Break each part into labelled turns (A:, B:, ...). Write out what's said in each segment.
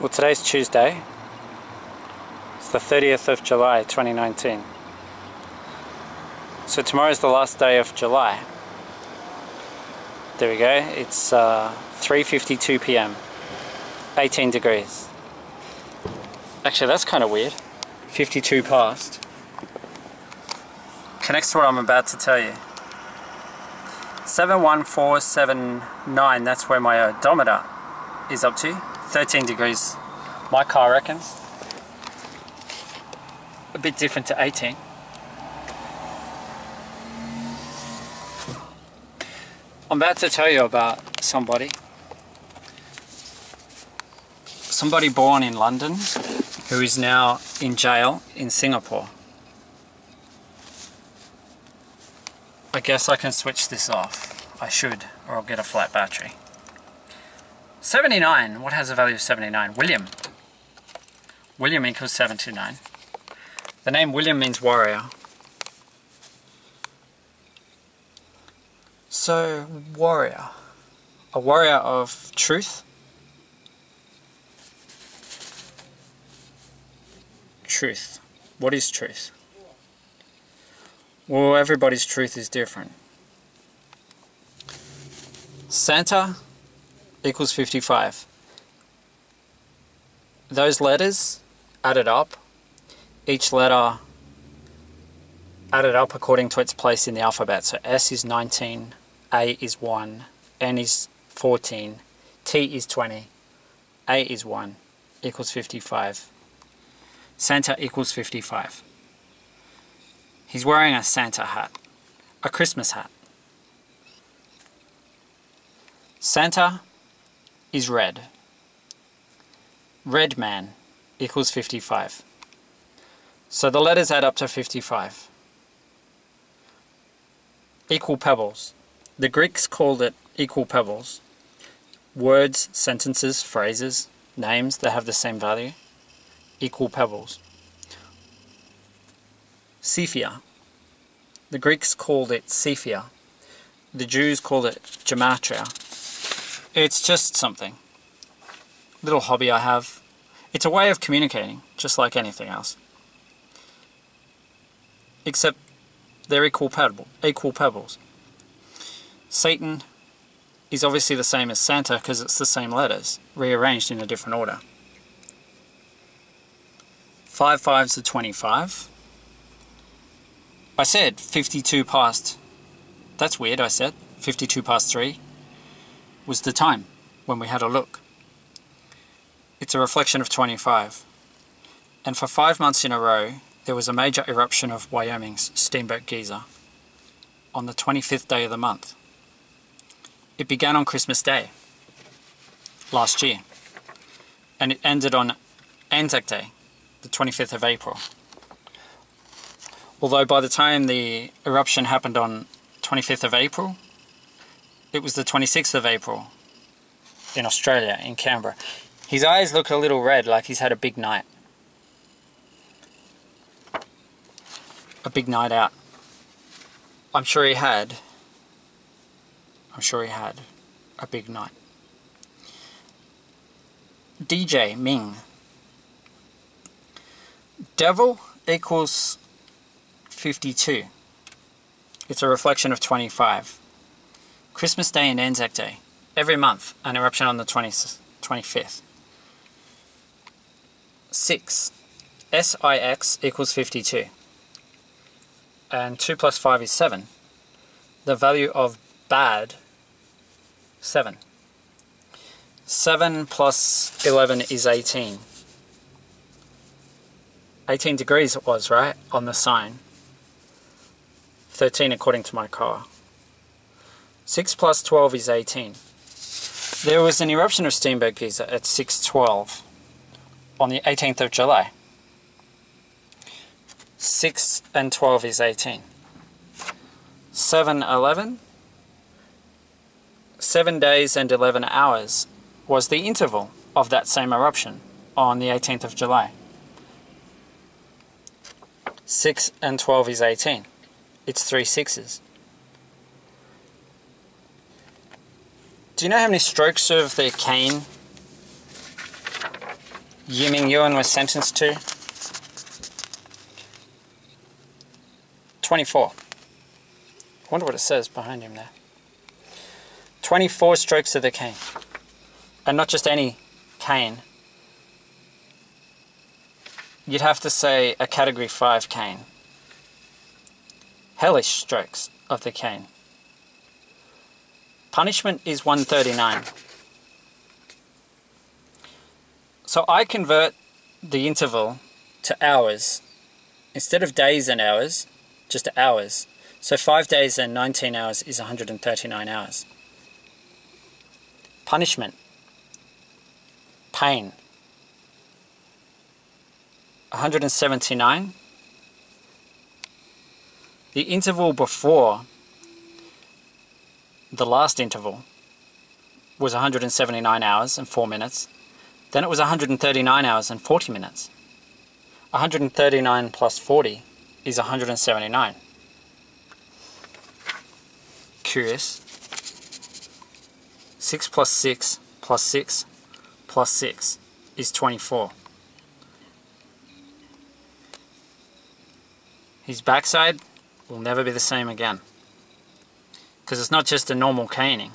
A: Well, today's Tuesday. It's the 30th of July 2019. So tomorrow's the last day of July. There we go. It's uh, 3.52 p.m. 18 degrees. Actually, that's kind of weird. 52 past. Connects to what I'm about to tell you. 71479, that's where my odometer is up to. 13 degrees, my car reckons. A bit different to 18. I'm about to tell you about somebody. Somebody born in London who is now in jail in Singapore. I guess I can switch this off. I should, or I'll get a flat battery. 79. What has a value of 79? William. William equals 79. The name William means warrior. So, warrior. A warrior of truth. Truth. What is truth? Well, everybody's truth is different. Santa equals 55. Those letters added up, each letter added up according to its place in the alphabet. So S is 19, A is 1, N is 14, T is 20, A is 1, equals 55. Santa equals 55. He's wearing a Santa hat, a Christmas hat. Santa is red. Red man equals 55. So the letters add up to 55. Equal pebbles. The Greeks called it equal pebbles. Words, sentences, phrases, names that have the same value. Equal pebbles. Cephia. The Greeks called it Cephia. The Jews called it Gematria. It's just something. Little hobby I have. It's a way of communicating, just like anything else. Except they're equal, pebble, equal pebbles. Satan is obviously the same as Santa because it's the same letters, rearranged in a different order. 5 fives are 25. I said 52 past. That's weird, I said. 52 past 3 was the time when we had a look. It's a reflection of 25. And for five months in a row, there was a major eruption of Wyoming's Steamboat Geyser on the 25th day of the month. It began on Christmas Day last year and it ended on Anzac Day, the 25th of April. Although by the time the eruption happened on 25th of April, it was the 26th of April in Australia, in Canberra. His eyes look a little red, like he's had a big night. A big night out. I'm sure he had. I'm sure he had a big night. DJ Ming. Devil equals 52. It's a reflection of 25. Christmas Day and Anzac Day. Every month, an eruption on the 20th, 25th. 6. SIX equals 52. And 2 plus 5 is 7. The value of bad, 7. 7 plus 11 is 18. 18 degrees it was, right? On the sign. 13 according to my car. 6 plus 12 is 18. There was an eruption of Steamboat Geyser at 6.12 on the 18th of July. 6 and 12 is 18. 7, 11. 7 days and 11 hours was the interval of that same eruption on the 18th of July. 6 and 12 is 18. It's three sixes. Do you know how many strokes of the cane Yiming Yuan was sentenced to 24. I wonder what it says behind him there. 24 strokes of the cane. And not just any cane. You'd have to say a category 5 cane. Hellish strokes of the cane. Punishment is 139. So I convert the interval to hours. Instead of days and hours, just to hours. So 5 days and 19 hours is 139 hours. Punishment. Pain. 179. The interval before the last interval was 179 hours and 4 minutes. Then it was 139 hours and 40 minutes. 139 plus 40 is 179. Curious. 6 plus 6 plus 6 plus 6 is 24. His backside will never be the same again. Because it's not just a normal caning.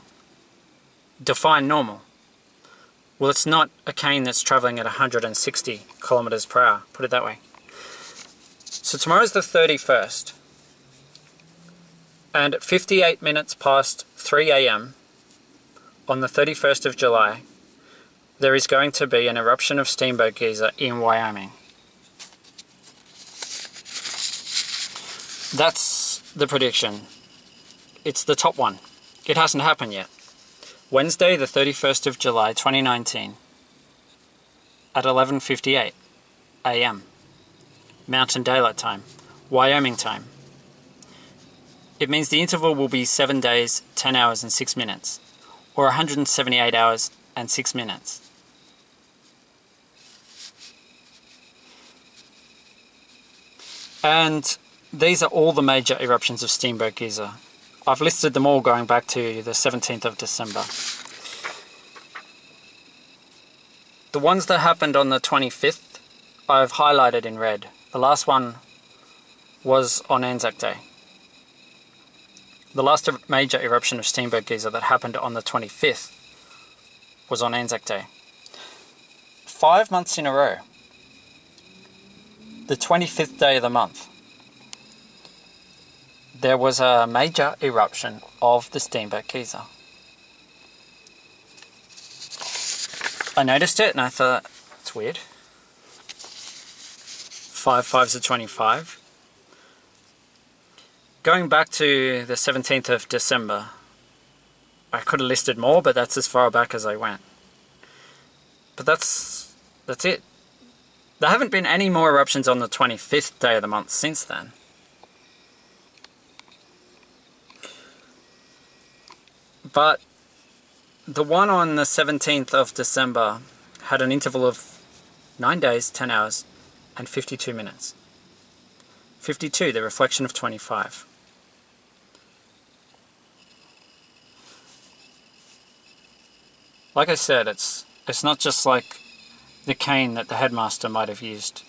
A: Define normal. Well, it's not a cane that's traveling at 160 kilometers per hour, put it that way. So tomorrow's the 31st. And at 58 minutes past 3 a.m. on the 31st of July, there is going to be an eruption of Steamboat Geyser in Wyoming. That's the prediction. It's the top one. It hasn't happened yet. Wednesday, the 31st of July 2019 at 11:58 a.m. Mountain Daylight Time, Wyoming time. It means the interval will be 7 days, 10 hours and 6 minutes or 178 hours and 6 minutes. And these are all the major eruptions of Steamboat Geyser I've listed them all going back to the 17th of December. The ones that happened on the 25th, I've highlighted in red. The last one was on Anzac Day. The last major eruption of Steamboat Geyser that happened on the 25th was on Anzac Day. Five months in a row. The 25th day of the month there was a major eruption of the Steamboat Geyser. I noticed it and I thought, it's weird. Five fives are 25. Going back to the 17th of December, I could have listed more, but that's as far back as I went. But that's that's it. There haven't been any more eruptions on the 25th day of the month since then. But the one on the 17th of December had an interval of 9 days, 10 hours, and 52 minutes. 52, the reflection of 25. Like I said, it's it's not just like the cane that the headmaster might have used.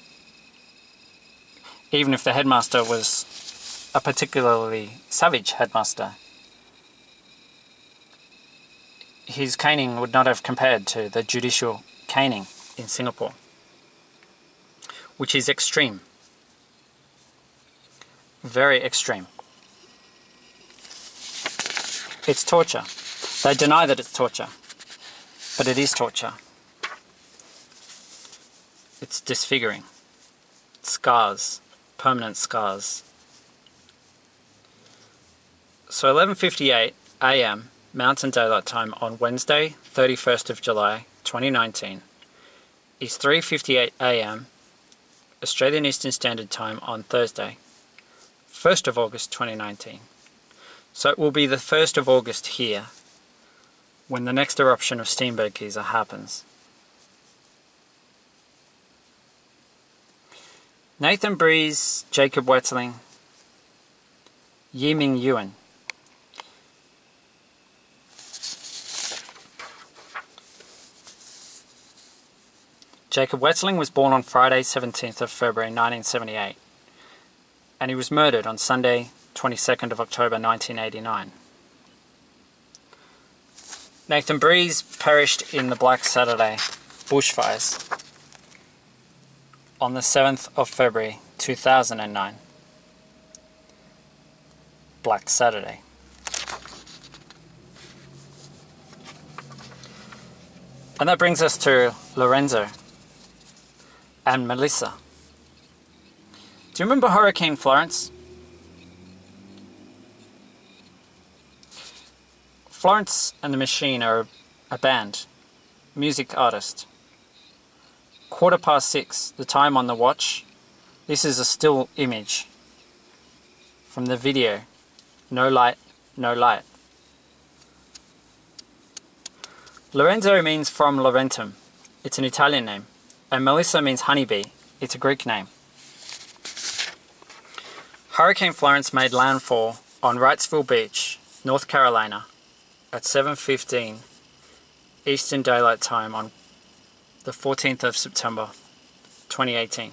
A: Even if the headmaster was a particularly savage headmaster, his caning would not have compared to the judicial caning in Singapore, which is extreme. Very extreme. It's torture. They deny that it's torture, but it is torture. It's disfiguring. Scars, permanent scars. So 11:58 a.m. Mountain Daylight Time on Wednesday, 31st of July 2019 is 3.58 am Australian Eastern Standard Time on Thursday, 1st of August 2019. So it will be the 1st of August here when the next eruption of Steamboat Geyser happens. Nathan Breeze, Jacob Wetterling, Yiming Yuan. Jacob Wetterling was born on Friday 17th of February 1978 and he was murdered on Sunday 22nd of October 1989. Nathan Breeze perished in the Black Saturday bushfires on the 7th of February 2009. Black Saturday. And that brings us to Lorenzo and Melissa. Do you remember Hurricane Florence? Florence and the Machine are a band, music artist. Quarter past six, the time on the watch. This is a still image from the video. No light, no light. Lorenzo means from Laurentum. It's an Italian name. And Melissa means honeybee. It's a Greek name. Hurricane Florence made landfall on Wrightsville Beach, North Carolina at 7.15 Eastern Daylight Time on the 14th of September 2018.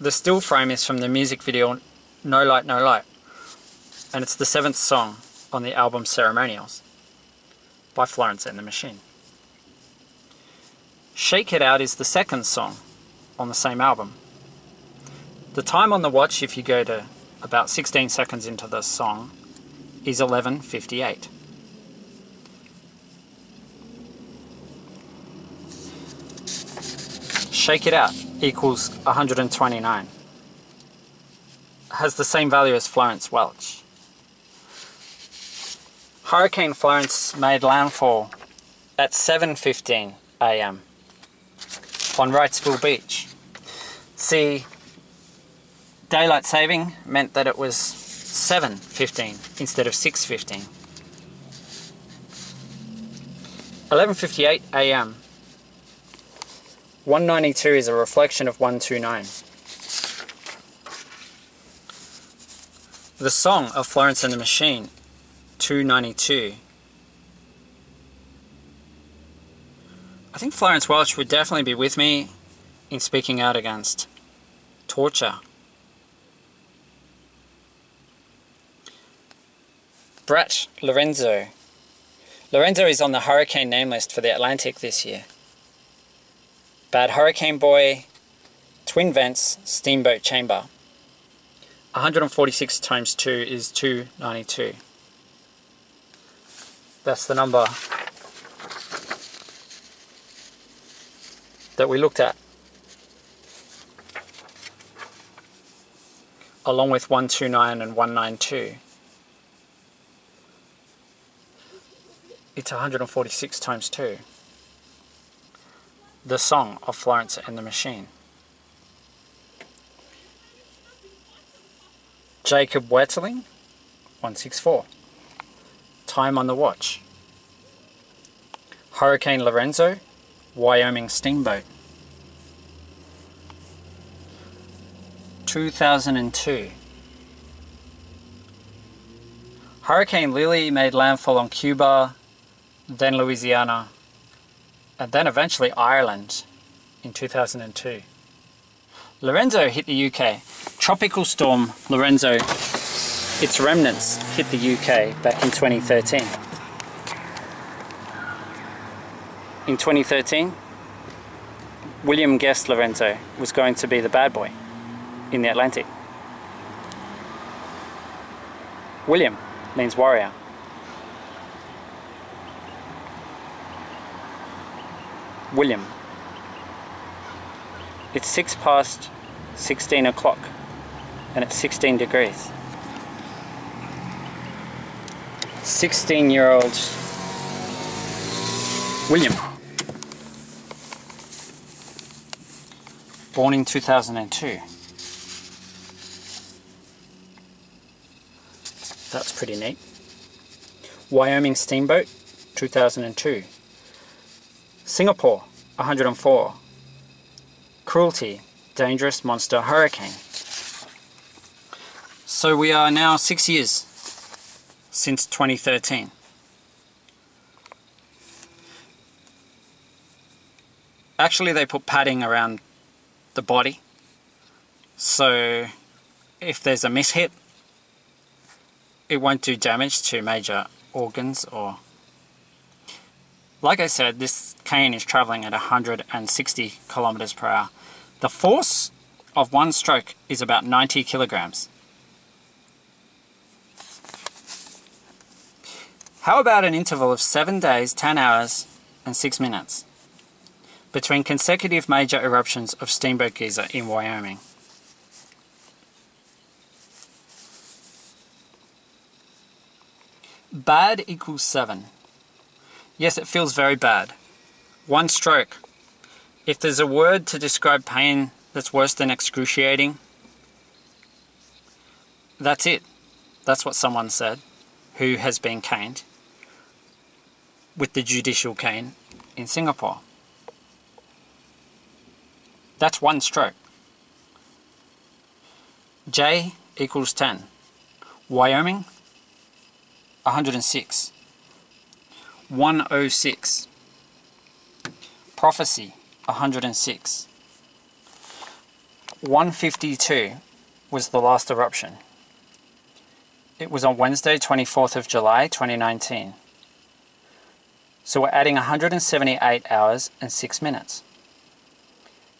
A: The still frame is from the music video No Light No Light and it's the seventh song on the album Ceremonials by Florence and the Machine. Shake It Out is the second song on the same album. The time on the watch, if you go to about 16 seconds into the song, is 11.58. Shake It Out equals 129. Has the same value as Florence Welch. Hurricane Florence made landfall at 7.15 a.m. on Wrightsville Beach. See, daylight saving meant that it was 7.15 instead of 6.15. 11.58 a.m. 192 is a reflection of 129. The Song of Florence and the Machine 292. I think Florence Welch would definitely be with me in speaking out against torture. Brett Lorenzo. Lorenzo is on the hurricane name list for the Atlantic this year. Bad Hurricane Boy, Twin Vents, Steamboat Chamber. 146 times 2 is 292. That's the number that we looked at. Along with 129 and 192. It's 146 times 2. The Song of Florence and the Machine. Jacob Wetterling, 164. Time on the watch. Hurricane Lorenzo, Wyoming Steamboat. 2002. Hurricane Lily made landfall on Cuba, then Louisiana, and then eventually Ireland in 2002. Lorenzo hit the UK. Tropical storm Lorenzo its remnants hit the UK back in 2013. In 2013, William Guest Lorenzo was going to be the bad boy in the Atlantic. William means warrior. William. It's six past 16 o'clock and it's 16 degrees. 16 year old William. Born in 2002. That's pretty neat. Wyoming Steamboat, 2002. Singapore, 104. Cruelty, Dangerous Monster Hurricane. So we are now six years since 2013. actually they put padding around the body. So if there's a mishit, it won't do damage to major organs or like I said, this cane is traveling at 160 kilometers per hour. The force of one stroke is about 90 kilograms. How about an interval of 7 days, 10 hours, and 6 minutes between consecutive major eruptions of Steamboat Geyser in Wyoming? Bad equals 7. Yes, it feels very bad. One stroke. If there's a word to describe pain that's worse than excruciating, that's it. That's what someone said who has been caned with the judicial cane in Singapore. That's one stroke. J equals 10. Wyoming, 106. 106. Prophecy 106. 152 was the last eruption. It was on Wednesday, 24th of July, 2019. So we're adding 178 hours and 6 minutes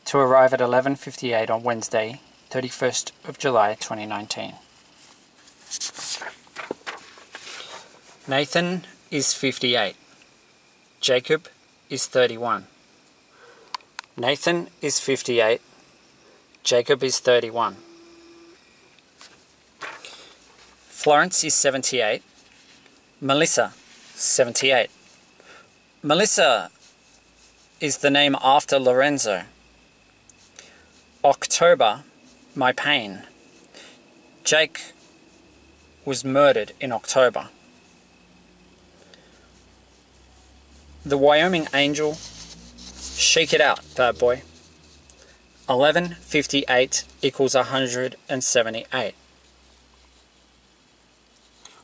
A: to arrive at 11.58 on Wednesday, 31st of July, 2019. Nathan is 58. Jacob is 31. Nathan is 58. Jacob is 31. Florence is 78. Melissa, 78. Melissa is the name after Lorenzo. October, my pain. Jake was murdered in October. The Wyoming Angel. Shake it out, bad boy. 1158 equals 178.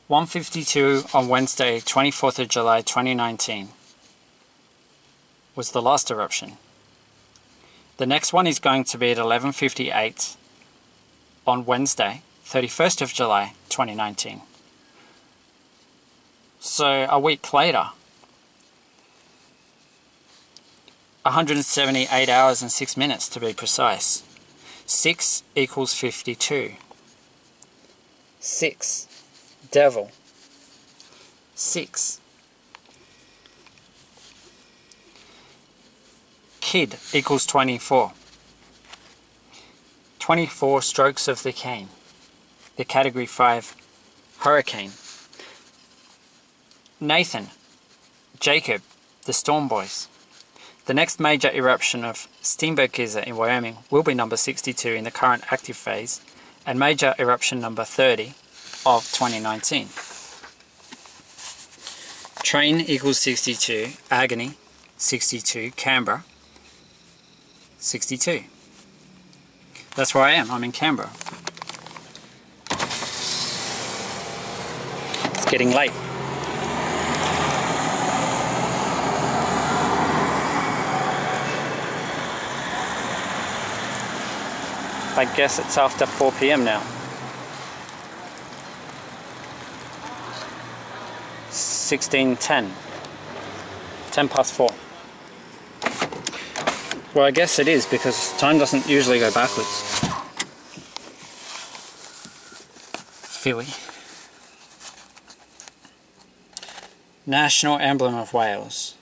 A: 152 on Wednesday, 24th of July 2019 was the last eruption. The next one is going to be at 1158 on Wednesday, 31st of July 2019. So a week later, 178 hours and 6 minutes to be precise. 6 equals 52. 6. Devil. 6. Kid equals 24. 24 strokes of the cane. The category 5 hurricane. Nathan. Jacob. The Storm Boys. The next major eruption of Steamboat Geyser in Wyoming will be number 62 in the current active phase and major eruption number 30 of 2019. Train equals 62, Agony 62, Canberra 62. That's where I am, I'm in Canberra. It's getting late. I guess it's after 4 p.m. now. 16.10. 10 past 4. Well, I guess it is because time doesn't usually go backwards. Philly. National emblem of Wales.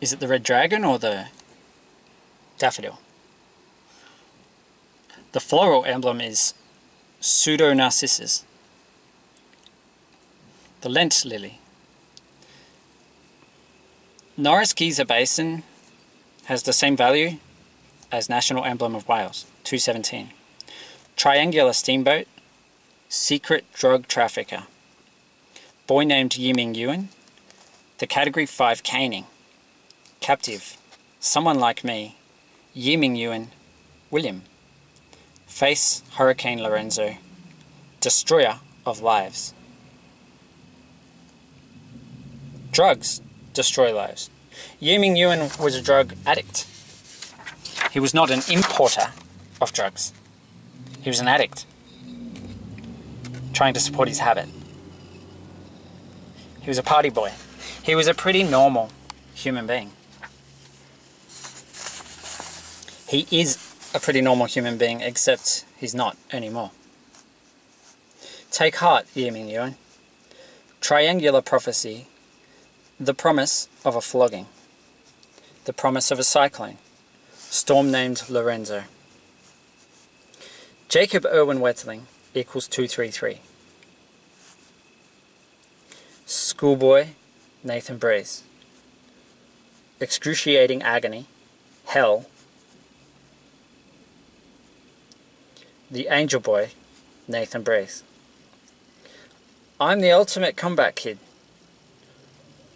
A: Is it the red dragon or the daffodil. The floral emblem is Pseudonarcissus. The Lent lily. Norris Geyser Basin has the same value as National Emblem of Wales, 217. Triangular Steamboat, Secret Drug Trafficker. Boy named Yiming Yuan. The Category 5 Caning. Captive. Someone like me Yiming Yuan, William. Face Hurricane Lorenzo, destroyer of lives. Drugs destroy lives. Yiming Yuan was a drug addict. He was not an importer of drugs. He was an addict, trying to support his habit. He was a party boy. He was a pretty normal human being. He is a pretty normal human being, except he's not anymore. Take heart, Yiming Yuan. Triangular prophecy, the promise of a flogging, the promise of a cyclone, storm named Lorenzo. Jacob Erwin Wetterling equals 233. Schoolboy Nathan Breeze. Excruciating agony, hell. The Angel Boy Nathan Breeze. I'm the ultimate comeback kid.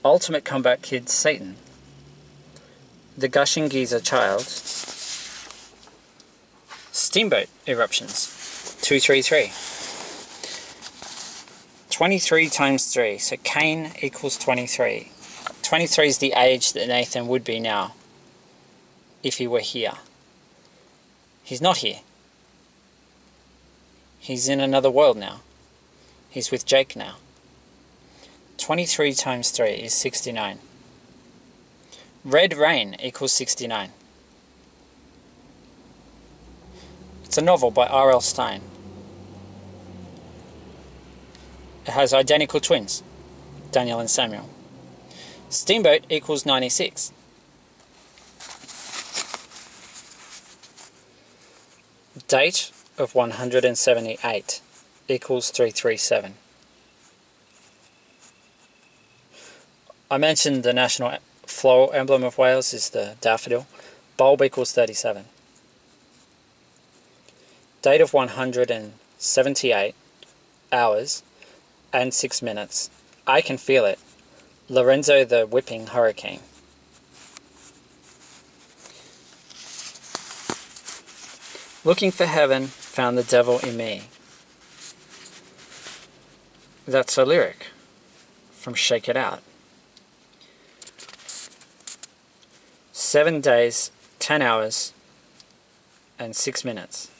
A: Ultimate comeback kid Satan. The Gushing Geyser Child. Steamboat eruptions. 233. 23 times 3. So Cain equals 23. 23 is the age that Nathan would be now if he were here. He's not here. He's in another world now. He's with Jake now. 23 times 3 is 69. Red Rain equals 69. It's a novel by R.L. Stine. It has identical twins, Daniel and Samuel. Steamboat equals 96. Date of 178 equals 337. I mentioned the national floral emblem of Wales is the daffodil. Bulb equals 37. Date of 178 hours and 6 minutes. I can feel it. Lorenzo the Whipping Hurricane. Looking for heaven, found the devil in me. That's a lyric from Shake It Out. Seven days, ten hours, and six minutes.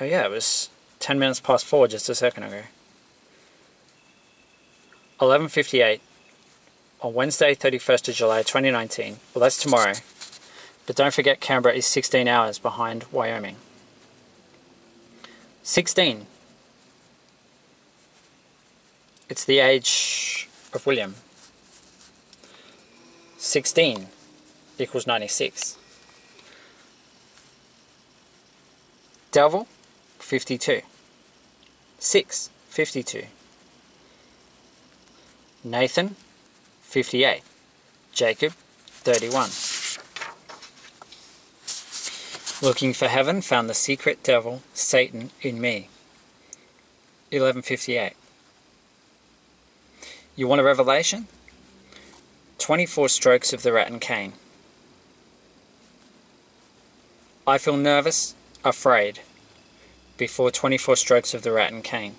A: Oh yeah, it was ten minutes past four just a second ago. 11.58 on Wednesday 31st of July 2019. Well, that's tomorrow. But don't forget Canberra is 16 hours behind Wyoming. 16. It's the age of William. 16 equals 96. Devil, 52. 6, 52. Nathan, 58. Jacob, 31. Looking for heaven, found the secret devil, Satan, in me. 1158. You want a revelation? 24 strokes of the rattan cane. I feel nervous, afraid, before 24 strokes of the rattan cane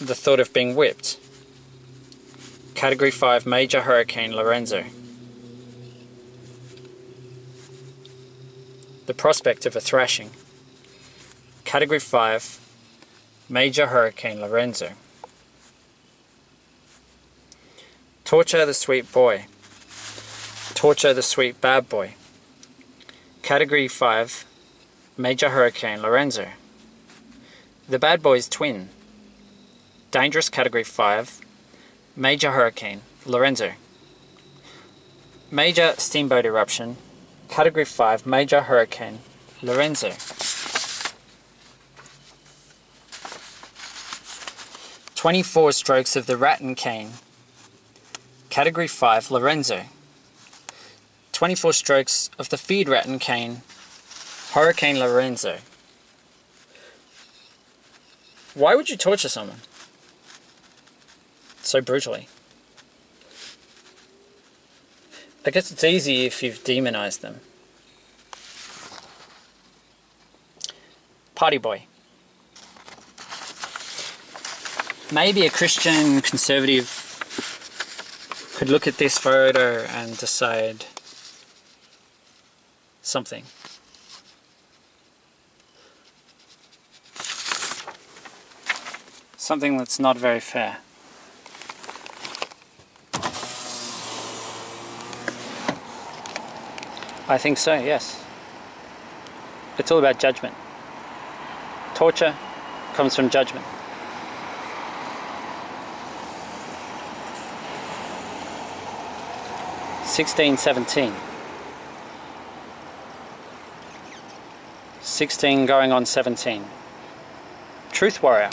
A: the thought of being whipped. Category 5 Major Hurricane Lorenzo. The prospect of a thrashing. Category 5 Major Hurricane Lorenzo. Torture the sweet boy. Torture the sweet bad boy. Category 5 Major Hurricane Lorenzo. The bad boy's twin. Dangerous Category 5. Major Hurricane. Lorenzo. Major Steamboat Eruption. Category 5. Major Hurricane. Lorenzo. Twenty-four strokes of the Rattan Cane. Category 5. Lorenzo. 24 strokes of the feed Rattan Cane. Hurricane Lorenzo. Why would you torture someone? so brutally. I guess it's easy if you've demonized them. Party boy. Maybe a Christian conservative could look at this photo and decide something. Something that's not very fair. I think so, yes. It's all about judgment. Torture comes from judgment. Sixteen seventeen. Sixteen going on seventeen. Truth warrior.